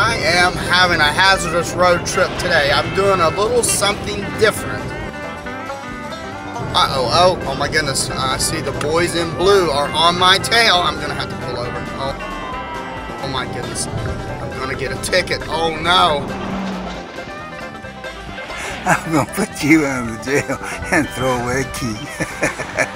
I am having a hazardous road trip today. I'm doing a little something different. Uh-oh, oh, oh my goodness. I see the boys in blue are on my tail. I'm gonna have to pull over. Oh, oh my goodness. I'm gonna get a ticket. Oh no. I'm gonna put you out of the jail and throw away a key.